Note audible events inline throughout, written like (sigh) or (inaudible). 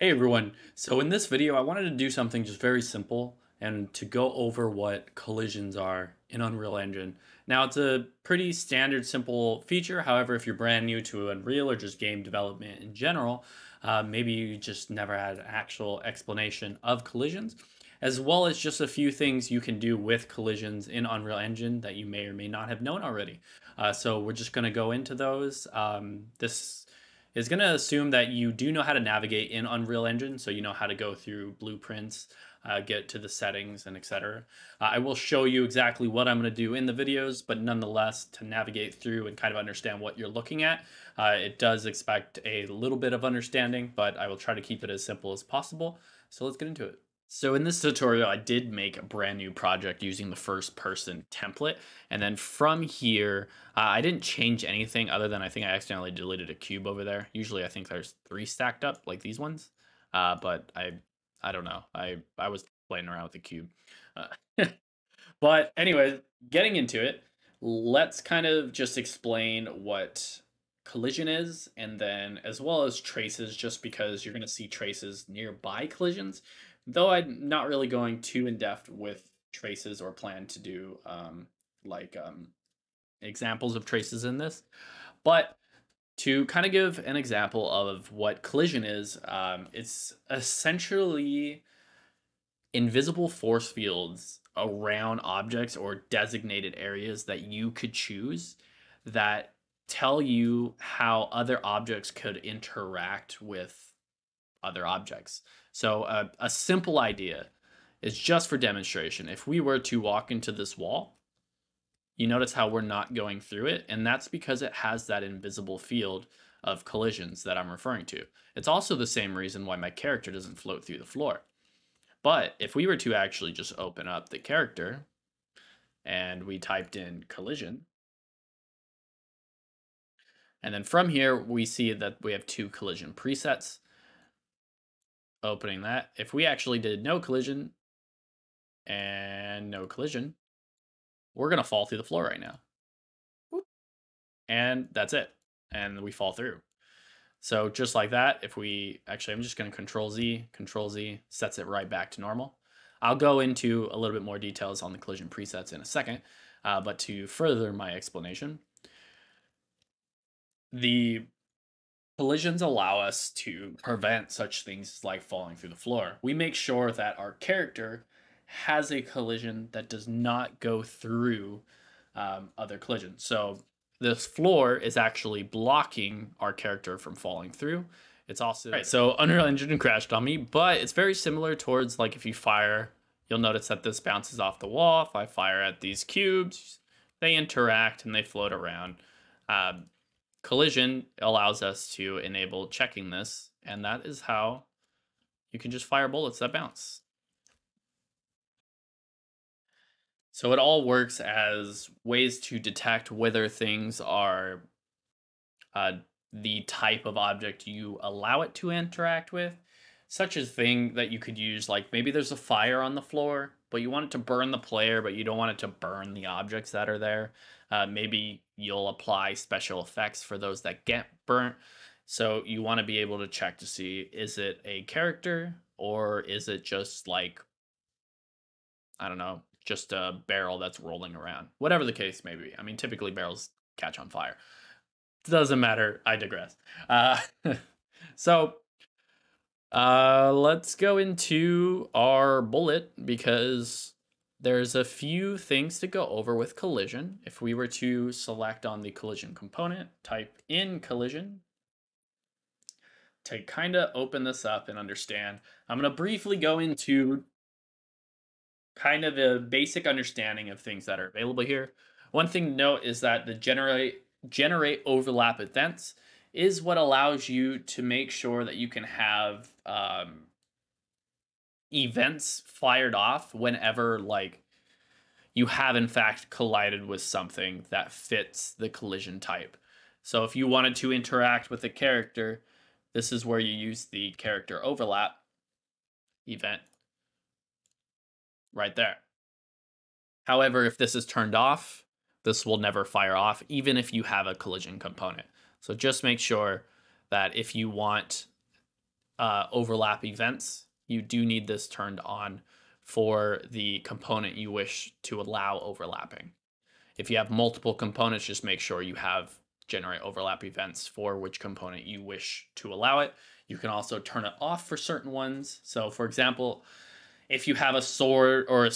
Hey everyone. So in this video, I wanted to do something just very simple and to go over what collisions are in Unreal Engine. Now it's a pretty standard simple feature. However, if you're brand new to Unreal or just game development in general, uh, maybe you just never had an actual explanation of collisions, as well as just a few things you can do with collisions in Unreal Engine that you may or may not have known already. Uh, so we're just going to go into those. Um, this is going to assume that you do know how to navigate in Unreal Engine, so you know how to go through blueprints, uh, get to the settings, and etc. Uh, I will show you exactly what I'm going to do in the videos, but nonetheless, to navigate through and kind of understand what you're looking at, uh, it does expect a little bit of understanding, but I will try to keep it as simple as possible. So let's get into it. So in this tutorial, I did make a brand new project using the first person template. And then from here, uh, I didn't change anything other than I think I accidentally deleted a cube over there. Usually I think there's three stacked up like these ones. Uh, but I, I don't know. I, I was playing around with the cube. Uh, (laughs) but anyway, getting into it, let's kind of just explain what collision is and then as well as traces just because you're going to see traces nearby collisions though I'm not really going too in depth with traces or plan to do um, like um, examples of traces in this. But to kind of give an example of what collision is, um, it's essentially invisible force fields around objects or designated areas that you could choose that tell you how other objects could interact with other objects. So uh, a simple idea is just for demonstration. If we were to walk into this wall, you notice how we're not going through it, and that's because it has that invisible field of collisions that I'm referring to. It's also the same reason why my character doesn't float through the floor. But if we were to actually just open up the character and we typed in collision, and then from here, we see that we have two collision presets opening that. If we actually did no collision and no collision, we're going to fall through the floor right now. And that's it. And we fall through. So just like that, if we actually, I'm just going to control Z, control Z sets it right back to normal. I'll go into a little bit more details on the collision presets in a second, uh, but to further my explanation, the Collisions allow us to prevent such things like falling through the floor. We make sure that our character has a collision that does not go through um, other collisions. So this floor is actually blocking our character from falling through. It's also right. So Unreal Engine crashed on me, but it's very similar towards like if you fire, you'll notice that this bounces off the wall. If I fire at these cubes, they interact and they float around. Um, collision allows us to enable checking this, and that is how you can just fire bullets that bounce. So it all works as ways to detect whether things are uh, the type of object you allow it to interact with. Such a thing that you could use, like maybe there's a fire on the floor, but you want it to burn the player, but you don't want it to burn the objects that are there. Uh, maybe you'll apply special effects for those that get burnt. So you want to be able to check to see is it a character or is it just like, I don't know, just a barrel that's rolling around? Whatever the case may be. I mean, typically barrels catch on fire. Doesn't matter. I digress. Uh, (laughs) so uh, let's go into our bullet because there's a few things to go over with collision. If we were to select on the collision component, type in collision, to kind of open this up and understand, I'm going to briefly go into kind of a basic understanding of things that are available here. One thing to note is that the generate generate overlap events is what allows you to make sure that you can have um, events fired off whenever like you have in fact collided with something that fits the collision type. So if you wanted to interact with a character, this is where you use the character overlap event right there. However, if this is turned off, this will never fire off, even if you have a collision component. So just make sure that if you want uh, overlap events, you do need this turned on for the component you wish to allow overlapping. If you have multiple components, just make sure you have generate overlap events for which component you wish to allow it. You can also turn it off for certain ones. So for example, if you have a sword or a,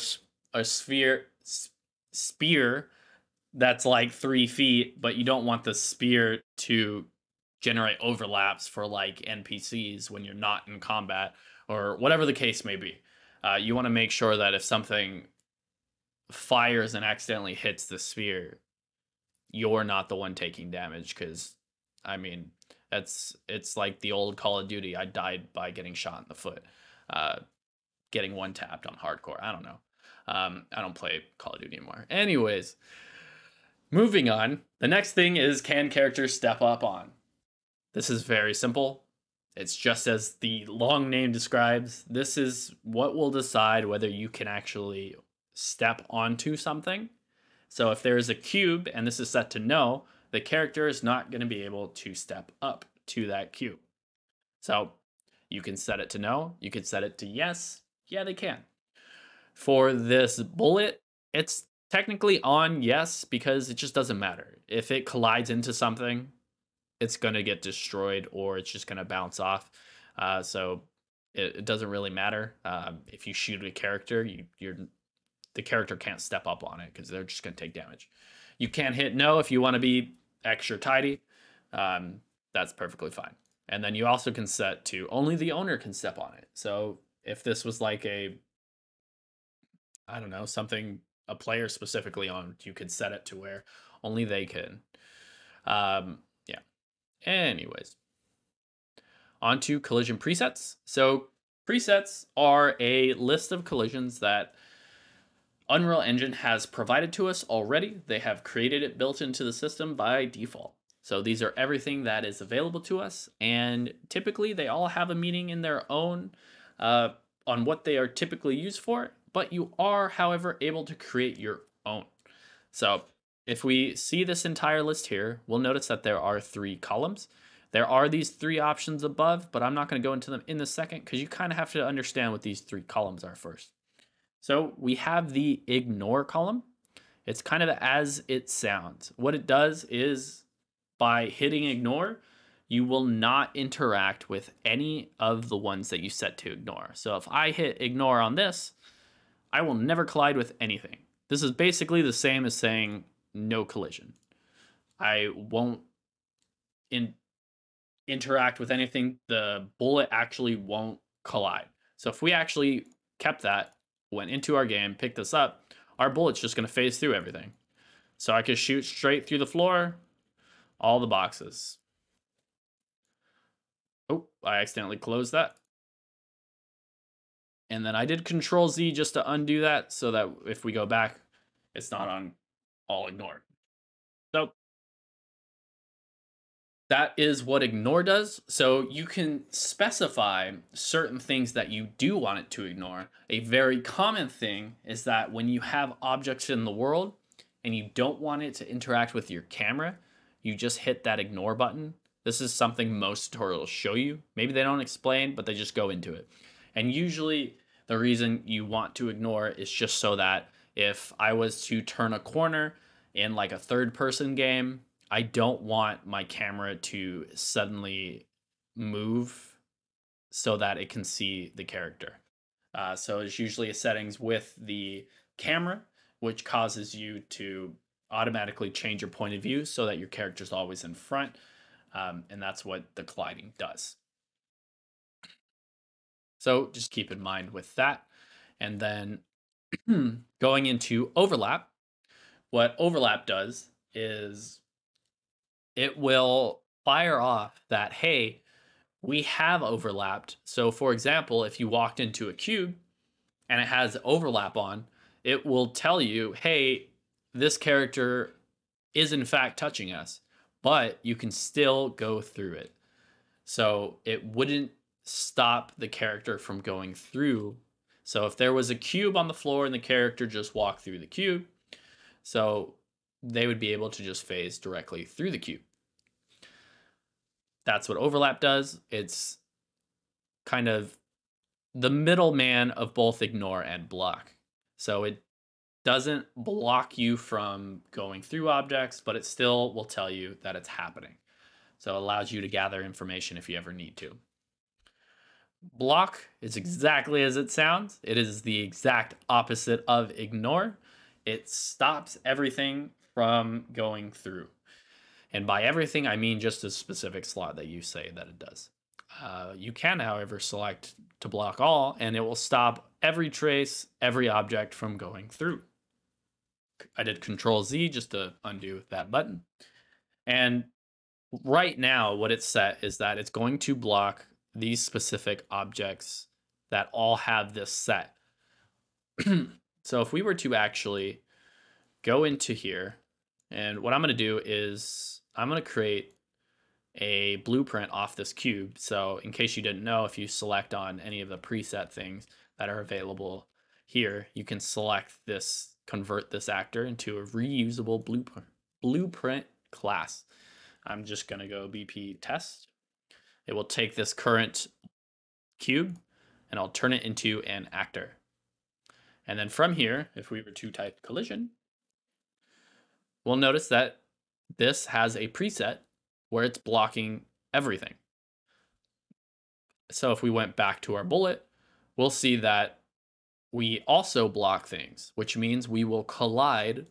a sphere, spear that's like three feet, but you don't want the spear to generate overlaps for like NPCs when you're not in combat or whatever the case may be. Uh, you want to make sure that if something fires and accidentally hits the sphere, you're not the one taking damage because, I mean, that's it's like the old Call of Duty. I died by getting shot in the foot, uh, getting one tapped on hardcore. I don't know. Um, I don't play Call of Duty anymore. Anyways, moving on. The next thing is can characters step up on? This is very simple. It's just as the long name describes. This is what will decide whether you can actually step onto something. So if there is a cube and this is set to no, the character is not going to be able to step up to that cube. So you can set it to no, you could set it to yes. Yeah, they can. For this bullet, it's technically on yes because it just doesn't matter. If it collides into something, it's going to get destroyed or it's just going to bounce off. Uh, so it, it, doesn't really matter. Um, if you shoot a character, you, you're the character can't step up on it because they're just going to take damage. You can hit no if you want to be extra tidy. Um, that's perfectly fine. And then you also can set to only the owner can step on it. So if this was like a, I don't know, something a player specifically on, you could set it to where only they can. Um. Anyways, on to collision presets. So presets are a list of collisions that Unreal Engine has provided to us already. They have created it built into the system by default. So these are everything that is available to us, and typically they all have a meaning in their own uh, on what they are typically used for, but you are, however, able to create your own. So if we see this entire list here, we'll notice that there are three columns. There are these three options above, but I'm not going to go into them in a second because you kind of have to understand what these three columns are first. So we have the ignore column. It's kind of as it sounds. What it does is by hitting ignore, you will not interact with any of the ones that you set to ignore. So if I hit ignore on this, I will never collide with anything. This is basically the same as saying no collision. I won't in, interact with anything. The bullet actually won't collide. So if we actually kept that, went into our game, picked this up, our bullet's just going to phase through everything. So I could shoot straight through the floor, all the boxes. Oh, I accidentally closed that. And then I did Control Z just to undo that so that if we go back, it's not on all ignored. So that is what ignore does. So you can specify certain things that you do want it to ignore. A very common thing is that when you have objects in the world and you don't want it to interact with your camera, you just hit that ignore button. This is something most tutorials show you. Maybe they don't explain, but they just go into it. And usually the reason you want to ignore is just so that if I was to turn a corner in like a third person game, I don't want my camera to suddenly move so that it can see the character. Uh, so it's usually a settings with the camera, which causes you to automatically change your point of view so that your character is always in front. Um, and that's what the colliding does. So just keep in mind with that. And then (clears throat) going into overlap, what overlap does is it will fire off that, hey, we have overlapped. So, for example, if you walked into a cube and it has overlap on, it will tell you, hey, this character is in fact touching us, but you can still go through it. So it wouldn't stop the character from going through. So if there was a cube on the floor and the character just walked through the cube, so they would be able to just phase directly through the cube. That's what overlap does. It's kind of the middleman of both ignore and block. So it doesn't block you from going through objects, but it still will tell you that it's happening. So it allows you to gather information if you ever need to. Block is exactly as it sounds. It is the exact opposite of ignore. It stops everything from going through. And by everything, I mean just a specific slot that you say that it does. Uh, you can, however, select to block all, and it will stop every trace, every object from going through. I did Control Z just to undo that button. And right now, what it's set is that it's going to block these specific objects that all have this set. (clears throat) so if we were to actually go into here, and what I'm going to do is I'm going to create a blueprint off this cube. So in case you didn't know, if you select on any of the preset things that are available here, you can select this, convert this actor into a reusable blueprint, blueprint class. I'm just going to go BP test. It will take this current cube and I'll turn it into an actor. And then from here, if we were to type collision, we'll notice that this has a preset where it's blocking everything. So if we went back to our bullet, we'll see that we also block things, which means we will collide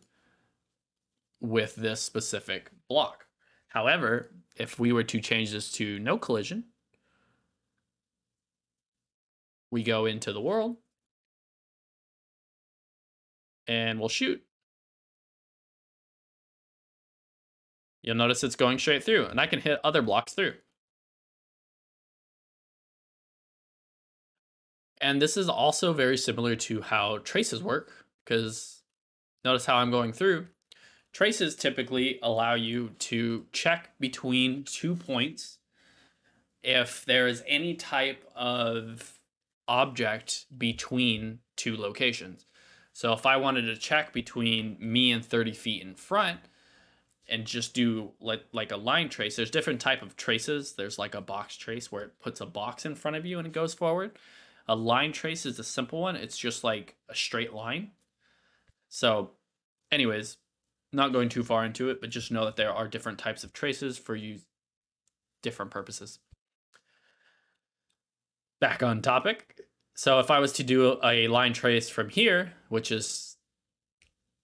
with this specific block. However, if we were to change this to no collision, we go into the world and we'll shoot. You'll notice it's going straight through, and I can hit other blocks through. And this is also very similar to how traces work, because notice how I'm going through. Traces typically allow you to check between two points if there is any type of object between two locations. So if I wanted to check between me and 30 feet in front, and just do like like a line trace. There's different type of traces. There's like a box trace where it puts a box in front of you and it goes forward. A line trace is a simple one. It's just like a straight line. So, anyways, not going too far into it, but just know that there are different types of traces for you different purposes. Back on topic. So if I was to do a line trace from here, which is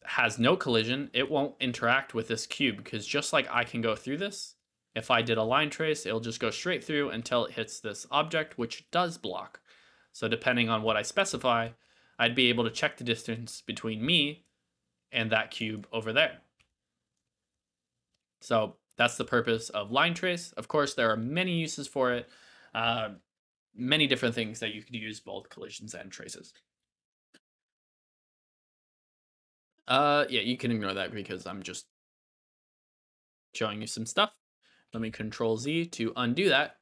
has no collision, it won't interact with this cube because just like I can go through this, if I did a line trace, it'll just go straight through until it hits this object, which does block. So depending on what I specify, I'd be able to check the distance between me and that cube over there. So that's the purpose of line trace. Of course, there are many uses for it, uh, many different things that you could use both collisions and traces. Uh, yeah, you can ignore that because I'm just showing you some stuff. Let me control Z to undo that.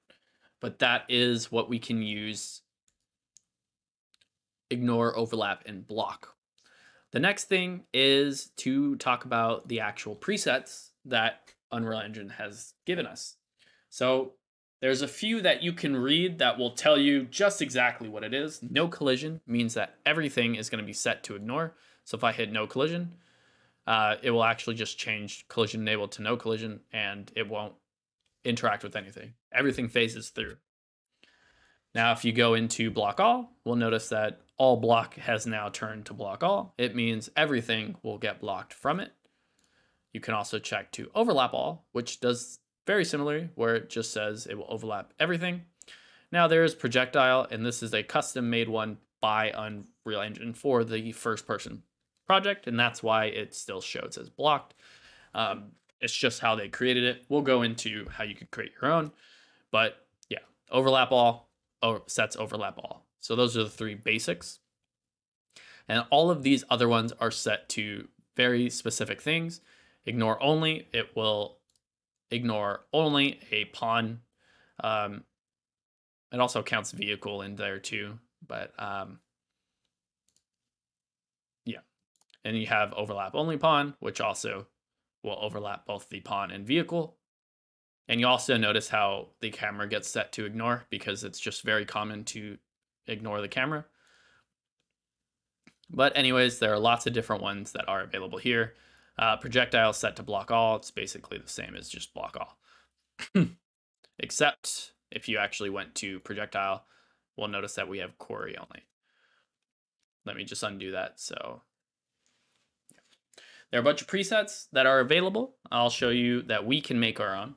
But that is what we can use ignore, overlap, and block. The next thing is to talk about the actual presets that Unreal Engine has given us. So there's a few that you can read that will tell you just exactly what it is. No collision means that everything is going to be set to ignore. So if I hit no collision, uh, it will actually just change collision enabled to no collision and it won't interact with anything. Everything phases through. Now, if you go into block all, we'll notice that all block has now turned to block all. It means everything will get blocked from it. You can also check to overlap all, which does very similarly, where it just says it will overlap everything. Now there is projectile, and this is a custom made one by Unreal Engine for the first person project, and that's why it still shows as blocked. Um, it's just how they created it. We'll go into how you could create your own, but yeah, overlap all, sets overlap all. So those are the three basics. And all of these other ones are set to very specific things. Ignore only, it will ignore only a pawn. Um, it also counts vehicle in there too, but um, yeah. And you have overlap only pawn, which also will overlap both the pawn and vehicle. And you also notice how the camera gets set to ignore because it's just very common to ignore the camera. But anyways, there are lots of different ones that are available here. Uh, projectile set to block all. It's basically the same as just block all. (clears throat) Except if you actually went to projectile, we'll notice that we have Query only. Let me just undo that. So there are a bunch of presets that are available. I'll show you that we can make our own.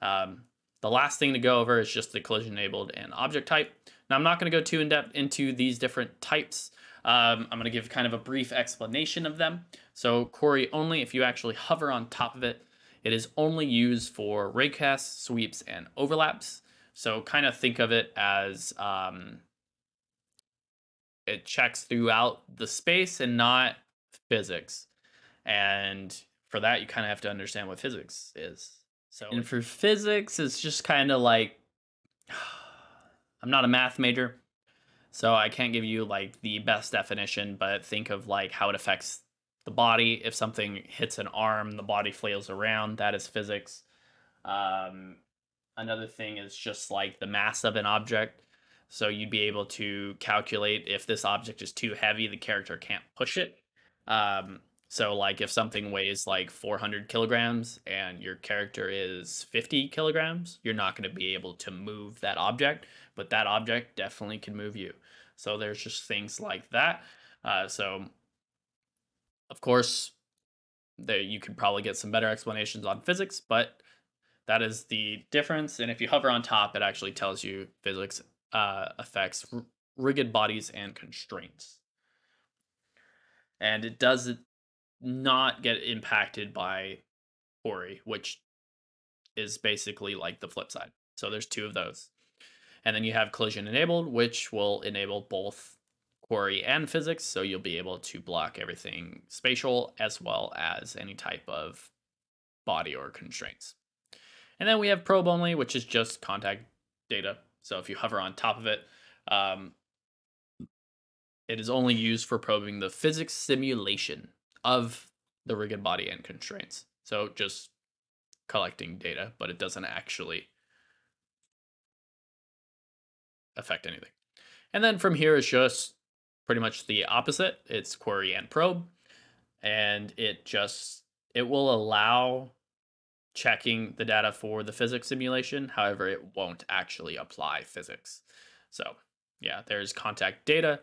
Um, the last thing to go over is just the collision enabled and object type. Now I'm not going to go too in depth into these different types. Um, I'm going to give kind of a brief explanation of them. So Query only, if you actually hover on top of it, it is only used for raycasts, sweeps, and overlaps. So kind of think of it as um, it checks throughout the space and not physics. And for that, you kind of have to understand what physics is. So, and for physics, it's just kind of like I'm not a math major, so I can't give you like the best definition, but think of like how it affects the body. If something hits an arm, the body flails around. That is physics. Um, another thing is just like the mass of an object. So you'd be able to calculate if this object is too heavy, the character can't push it. Um, so like if something weighs like 400 kilograms and your character is 50 kilograms, you're not going to be able to move that object, but that object definitely can move you. So there's just things like that. Uh, so of course, there you could probably get some better explanations on physics, but that is the difference. And if you hover on top, it actually tells you physics uh, affects rigid bodies and constraints. And it does not get impacted by Query, which is basically like the flip side. So there's two of those. And then you have collision enabled, which will enable both Query and physics. So you'll be able to block everything spatial as well as any type of body or constraints. And then we have probe only, which is just contact data. So if you hover on top of it, um, it is only used for probing the physics simulation of the rigid body and constraints. So just collecting data, but it doesn't actually affect anything. And then from here is just pretty much the opposite. It's query and probe. And it just it will allow checking the data for the physics simulation. However, it won't actually apply physics. So yeah, there's contact data.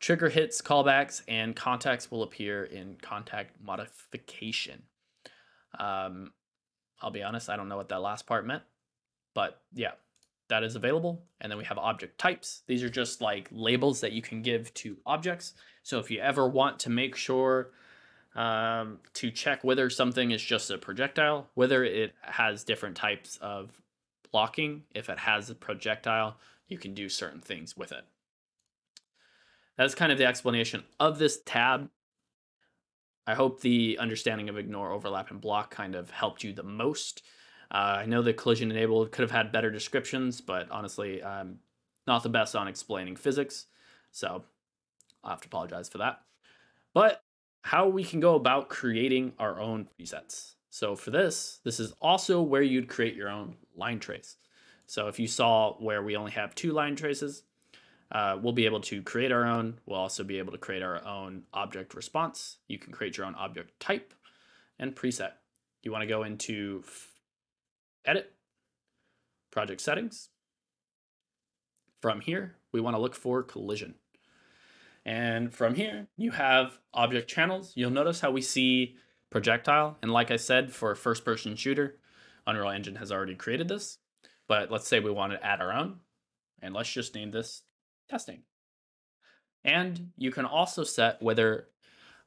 Trigger hits, callbacks, and contacts will appear in contact modification. Um, I'll be honest, I don't know what that last part meant, but yeah, that is available. And then we have object types. These are just like labels that you can give to objects. So if you ever want to make sure um, to check whether something is just a projectile, whether it has different types of blocking, if it has a projectile, you can do certain things with it. That's kind of the explanation of this tab. I hope the understanding of ignore, overlap, and block kind of helped you the most. Uh, I know the collision enabled could have had better descriptions, but honestly, I'm not the best on explaining physics, so I'll have to apologize for that. But how we can go about creating our own presets. So for this, this is also where you'd create your own line trace. So if you saw where we only have two line traces, uh, we'll be able to create our own. We'll also be able to create our own object response. You can create your own object type and preset. You want to go into edit, project settings. From here, we want to look for collision. And from here, you have object channels. You'll notice how we see projectile. And like I said, for a first person shooter, Unreal Engine has already created this. But let's say we want to add our own. And let's just name this testing. And you can also set whether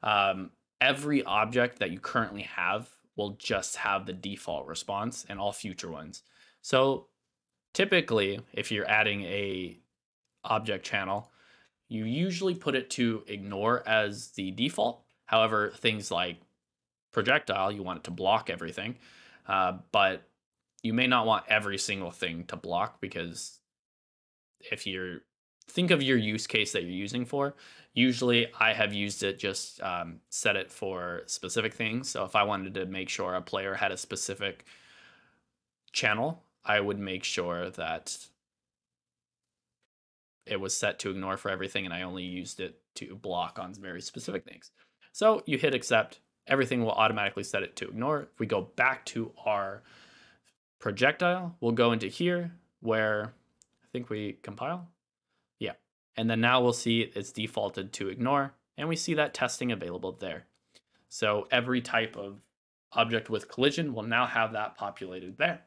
um, every object that you currently have will just have the default response and all future ones. So typically, if you're adding a object channel, you usually put it to ignore as the default. However, things like projectile, you want it to block everything, uh, but you may not want every single thing to block because if you're think of your use case that you're using for. Usually, I have used it just um, set it for specific things. So if I wanted to make sure a player had a specific channel, I would make sure that it was set to ignore for everything and I only used it to block on very specific things. So you hit accept, everything will automatically set it to ignore. If we go back to our projectile, we'll go into here where I think we compile. And then now we'll see it's defaulted to ignore and we see that testing available there. So every type of object with collision will now have that populated there.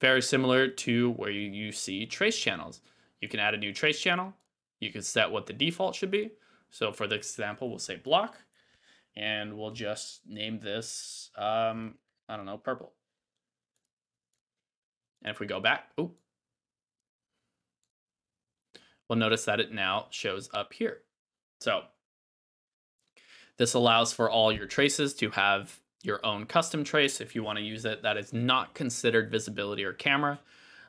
Very similar to where you see trace channels. You can add a new trace channel. You can set what the default should be. So for this example, we'll say block, and we'll just name this, um, I don't know, purple. And if we go back, oh, we'll notice that it now shows up here. So this allows for all your traces to have your own custom trace if you want to use it that is not considered visibility or camera.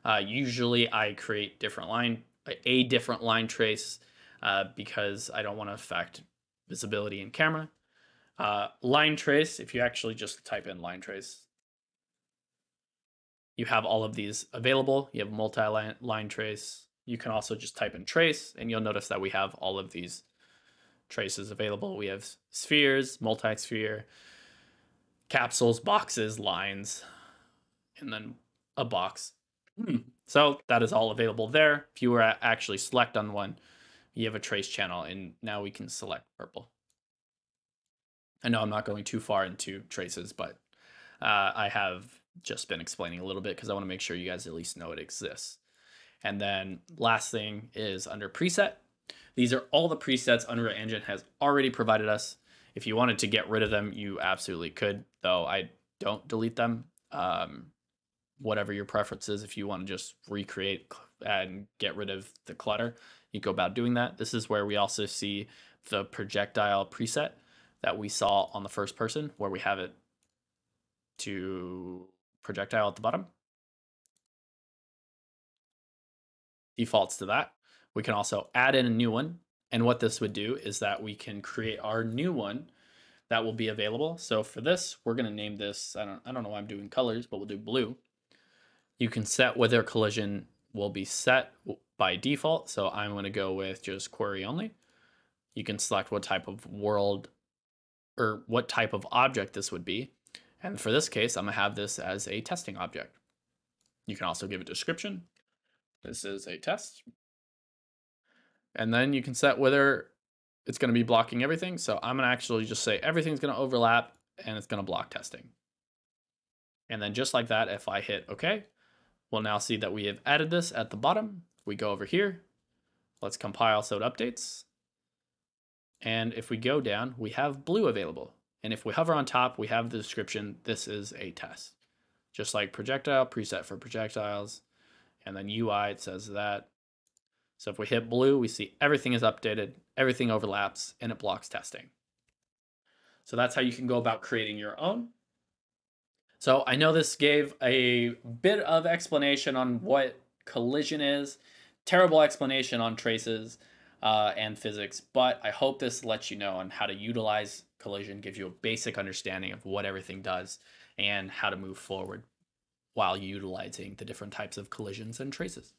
Uh, usually I create different line, a different line trace uh, because I don't want to affect visibility and camera. Uh, line trace, if you actually just type in line trace, you have all of these available. You have multi-line line trace. You can also just type in trace and you'll notice that we have all of these traces available. We have spheres, multi-sphere, capsules, boxes, lines, and then a box. Hmm. So that is all available there. If you were actually select on one, you have a trace channel, and now we can select purple. I know I'm not going too far into traces, but uh, I have just been explaining a little bit because I want to make sure you guys at least know it exists. And then last thing is under preset. These are all the presets Unreal Engine has already provided us. If you wanted to get rid of them, you absolutely could, though I don't delete them. Um, whatever your preference is, if you want to just recreate and get rid of the clutter, you go about doing that. This is where we also see the projectile preset that we saw on the first person, where we have it to projectile at the bottom. Defaults to that. We can also add in a new one and what this would do is that we can create our new one that will be available. So for this, we're going to name this, I don't, I don't know why I'm doing colors, but we'll do blue. You can set whether collision will be set by default. So I'm going to go with just query only. You can select what type of world or what type of object this would be. And for this case, I'm going to have this as a testing object. You can also give a description. This is a test. And then you can set whether it's going to be blocking everything. So I'm going to actually just say everything's going to overlap and it's going to block testing. And then just like that, if I hit OK, we'll now see that we have added this at the bottom. We go over here. Let's compile so it updates. And if we go down, we have blue available. And if we hover on top, we have the description, this is a test. Just like projectile, preset for projectiles. And then UI, it says that so if we hit blue, we see everything is updated, everything overlaps, and it blocks testing. So that's how you can go about creating your own. So I know this gave a bit of explanation on what collision is, terrible explanation on traces uh, and physics, but I hope this lets you know on how to utilize collision, gives you a basic understanding of what everything does and how to move forward while utilizing the different types of collisions and traces.